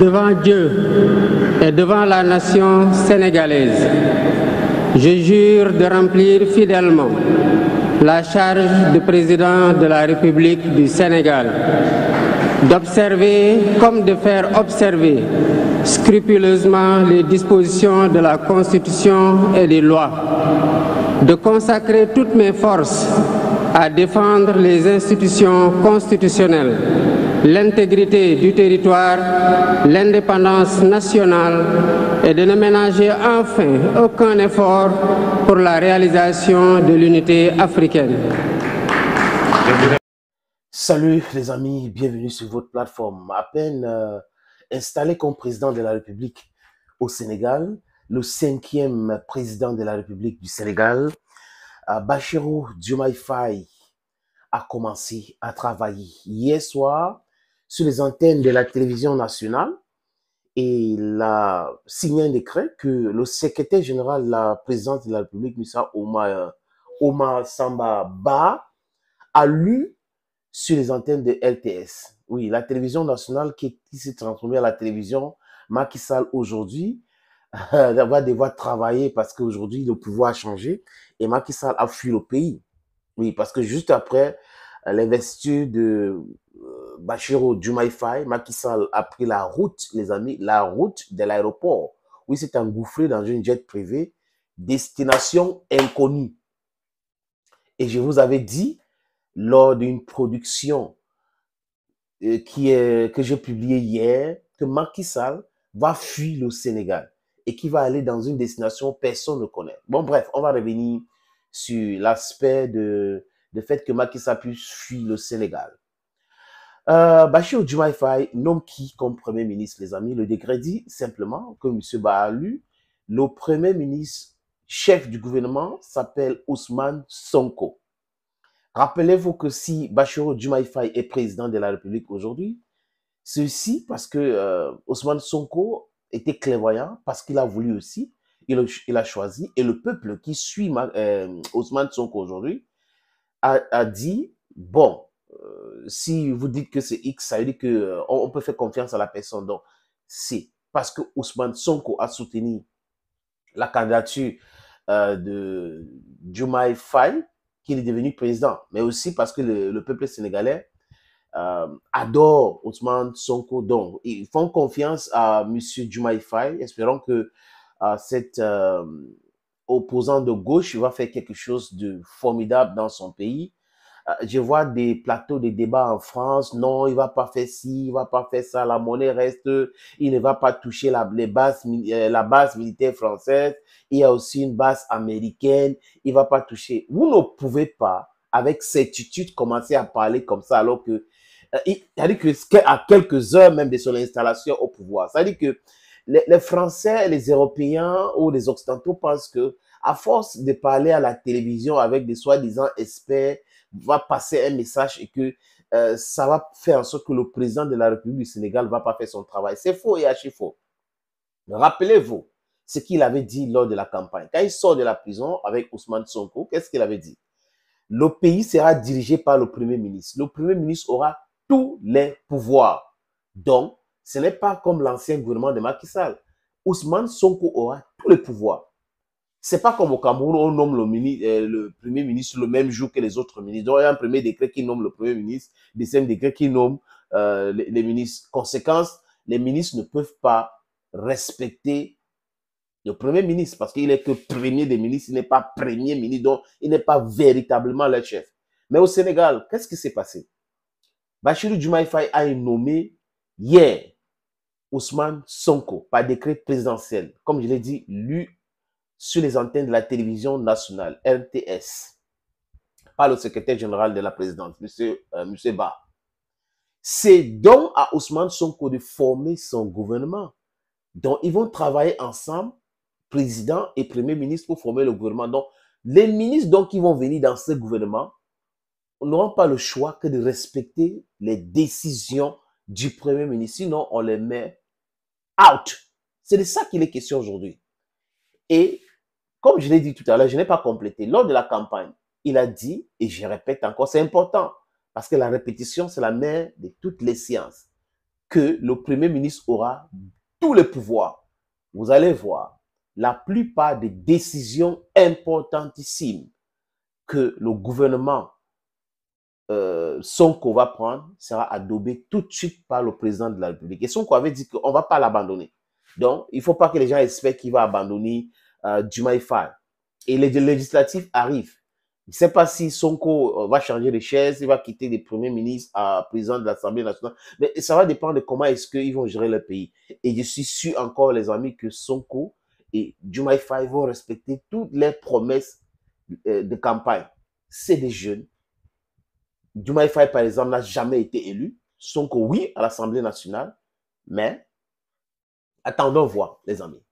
devant Dieu et devant la nation sénégalaise, je jure de remplir fidèlement la charge de président de la République du Sénégal, d'observer comme de faire observer scrupuleusement les dispositions de la Constitution et des lois, de consacrer toutes mes forces à défendre les institutions constitutionnelles, l'intégrité du territoire, l'indépendance nationale et de ne ménager enfin aucun effort pour la réalisation de l'unité africaine. Salut les amis, bienvenue sur votre plateforme. À peine euh, installé comme président de la République au Sénégal, le cinquième président de la République du Sénégal, euh, Bachirou Diomaye a commencé à travailler hier soir sur les antennes de la télévision nationale et il a signé un décret que le secrétaire général de la présidence de la République, Moussa Omar, Omar Samba Ba, a lu sur les antennes de LTS. Oui, la télévision nationale qui, qui s'est transformée à la télévision Macky Sall aujourd'hui va devoir travailler parce qu'aujourd'hui le pouvoir a changé et Macky Sall a fui le pays. Oui, parce que juste après euh, l'investiture de euh, Bachiro Faye, Macky Sall a pris la route, les amis, la route de l'aéroport. Oui, c'est engouffré dans une jet privée, destination inconnue. Et je vous avais dit, lors d'une production euh, qui est, que j'ai publiée hier, que Macky Sall va fuir le Sénégal et qui va aller dans une destination personne ne connaît. Bon, bref, on va revenir sur l'aspect de, de fait que Macky Sall puisse fuir le Sénégal. Euh, Bachir Faye nomme qui comme Premier ministre, les amis Le décret dit simplement que M. Ba a lu, le Premier ministre chef du gouvernement s'appelle Ousmane Sonko. Rappelez-vous que si Bachir Faye est président de la République aujourd'hui, ceci parce que euh, Ousmane Sonko était clairvoyant, parce qu'il a voulu aussi, il a, choisi, et le peuple qui suit euh, Ousmane Sonko aujourd'hui a, dit, bon, si vous dites que c'est X, ça veut dire qu'on euh, on peut faire confiance à la personne. Donc, c'est parce que Ousmane Sonko a soutenu la candidature euh, de Diomaye Faye qu'il est devenu président, mais aussi parce que le, le peuple sénégalais euh, adore Ousmane Sonko. Donc, ils font confiance à M. Diomaye Faye, espérant que cet opposant de gauche va faire quelque chose de formidable dans son pays. Je vois des plateaux de débat en France. Non, il va pas faire ci, il va pas faire ça. La monnaie reste. Il ne va pas toucher la, bases, la base militaire française. Il y a aussi une base américaine. Il va pas toucher. Vous ne pouvez pas, avec certitude, commencer à parler comme ça alors que c'est-à-dire que à quelques heures même de son installation au pouvoir. C'est-à-dire que les, les, Français, les Européens ou les Occidentaux pensent que à force de parler à la télévision avec des soi-disant experts, va passer un message et que euh, ça va faire en sorte que le président de la République du Sénégal va pas faire son travail. C'est faux et archi faux. Rappelez-vous ce qu'il avait dit lors de la campagne. Quand il sort de la prison avec Ousmane Sonko, qu'est-ce qu'il avait dit? Le pays sera dirigé par le Premier ministre. Le Premier ministre aura tous les pouvoirs. Donc, ce n'est pas comme l'ancien gouvernement de Macky Sall. Ousmane Sonko aura tous les pouvoirs. C'est pas comme au Cameroun, on nomme euh, le, premier ministre le même jour que les autres ministres. Donc, il y a un premier décret qui nomme le premier ministre, deuxième décret qui nomme euh, les, ministres. Conséquence, les ministres ne peuvent pas respecter le premier ministre parce qu'il est que premier des ministres, il n'est pas premier ministre, donc il n'est pas véritablement le chef. Mais au Sénégal, qu'est-ce qui s'est passé? Bachirou Diomaye a nommé hier Ousmane Sonko par décret présidentiel, comme je l'ai dit, lu sur les antennes de la télévision nationale, RTS, par le secrétaire général de la présidence, M. Euh, monsieur. C'est donc à Ousmane Sonko de former son gouvernement. Donc, ils vont travailler ensemble, président et premier ministre, pour former le gouvernement. Donc, les ministres donc, qui vont venir dans ce gouvernement n'auront pas le choix que de respecter les décisions du premier ministre. Sinon, on les met out. C'est de ça qu'il est question aujourd'hui. Et comme je l'ai dit tout à l'heure, je n'ai pas complété. Lors de la campagne, il a dit, et je répète encore, c'est important, parce que la répétition, c'est la mère de toutes les sciences. que le Premier ministre aura tous les pouvoirs. Vous allez voir, la plupart des décisions importantissimes que le gouvernement euh, Sonko va prendre sera adobé tout de suite par le président de la République. Et Sonko avait dit qu'on ne va pas l'abandonner. Donc, il ne faut pas que les gens espèrent qu'il va abandonner euh, Faye. Et les législatifs arrivent. Je ne sais pas si Sonko euh, va changer de chaise, il va quitter des premiers ministres à président de l'Assemblée nationale. Mais ça va dépendre de comment est-ce qu'ils vont gérer le pays. Et je suis sûr encore, les amis, que Sonko et Jumai Faye vont respecter toutes les promesses euh, de campagne. C'est des jeunes. Jumai Faye, par exemple, n'a jamais été élu. Sonko, oui, à l'Assemblée nationale. Mais attendons voir, les amis.